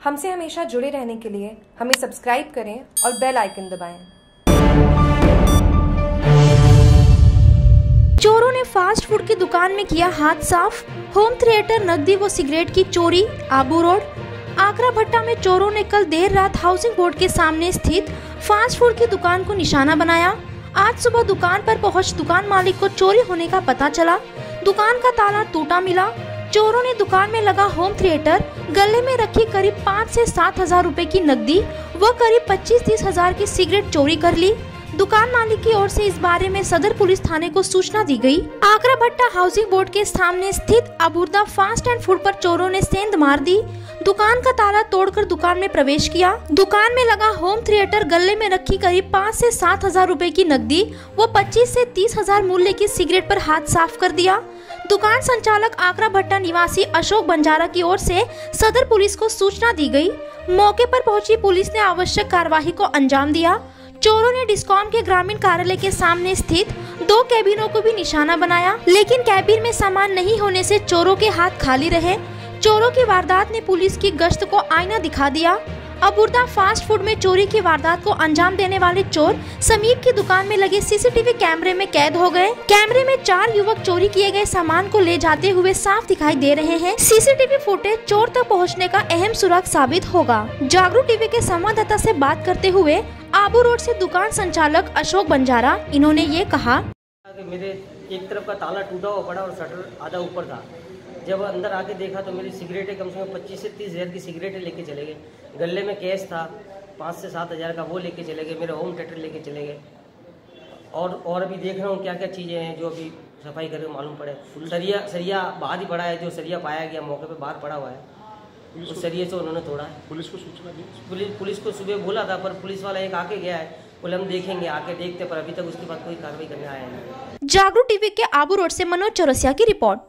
हमसे हमेशा जुड़े रहने के लिए हमें सब्सक्राइब करें और बेल आइकन दबाएँ। चोरों ने फास्ट फ़ूड की दुकान में किया हाथ साफ़। होम थिएटर नकदी व सिगरेट की चोरी आबू रोड आगरा भट्टा में चोरों ने कल देर रात हाउसिंग बोर्ड के सामने स्थित फास्ट फ़ूड की दुकान को निशाना बनाया। आज सुबह दुकान पर पहुँच दुकान मालिक को चोरी होने का पता चला। दुकान का ताला टूटा मिला। चोरों ने दुकान में लगा होम थिएटर गले में रखी करीब पाँच से सात हज़ार रूपए की नकदी व करीब पच्चीस तीस हज़ार की सिगरेट चोरी कर ली। दुकान मालिक की ओर से इस बारे में सदर पुलिस थाने को सूचना दी गई। आगरा भट्टा हाउसिंग बोर्ड के सामने स्थित अबूर्दा फास्ट एंड फ़ूड पर चोरों ने सेंध मार दी दुकान का ताला तोड़कर दुकान में प्रवेश किया दुकान में लगा होम थिएटर गले में रखी करीब पाँच से सात हज़ार रूपए की नकदी, व पच्चीस से तीस हज़ार मूल्य की सिगरेट पर हाथ साफ़ कर दिया दुकान संचालक आगरा भट्टा निवासी अशोक बंजारा की ओर से सदर पुलिस को सूचना दी गई। मौके पर पहुँची पुलिस ने आवश्यक कार्यवाही को अंजाम दिया चोरों ने डिस्कॉम के ग्रामीण कार्यालय के सामने स्थित दो कैबिनों को भी निशाना बनाया। लेकिन कैबिन में सामान नहीं होने से चोरों के हाथ खाली रहे। चोरों की वारदात ने पुलिस की गश्त को आईना दिखा दिया। अबुर्दा फास्ट फ़ूड में चोरी की वारदात को अंजाम देने वाले चोर समीप की दुकान में लगे सीसीटीवी कैमरे में कैद हो गए। कैमरे में चार युवक चोरी किए गए सामान को ले जाते हुए साफ़ दिखाई दे रहे हैं। सीसीटीवी फुटेज चोर तक पहुँचने का अहम सुराग साबित होगा। जागरूक टीवी के संवाददाता से बात करते हुए आबू रोड से दुकान संचालक अशोक बंजारा, इन्होंने ये कहा। मेरे एक तरफ़ का ताला टूटा हुआ पड़ा और शटर आधा ऊपर था। जब अंदर आके देखा तो मेरी सिगरेटें कम से कम पच्चीस से तीस हज़ार की सिगरेटें लेके चले गए। गले में कैश था पाँच से सात हज़ार का वो लेके चले गए मेरे होम थिएटर लेके चले गए। और और अभी देख रहा हूँ क्या क्या चीज़ें हैं जो अभी सफ़ाई करके मालूम पड़े। सरिया सरिया बाहर ही पड़ा है जो सरिया पाया गया मौके पर बाहर पड़ा हुआ है। उस सरिये से उन्होंने तोड़ा। है पुलिस को सूचना दी? पुलिस पुलिस को सुबह बोला था पर पुलिस वाला एक आके गया है बोले हम देखेंगे आके देखते पर अभी तक उसके बाद कोई कार्रवाई करने आया नहीं। जागरूक टीवी के आबू रोड से मनोज चौरसिया की रिपोर्ट।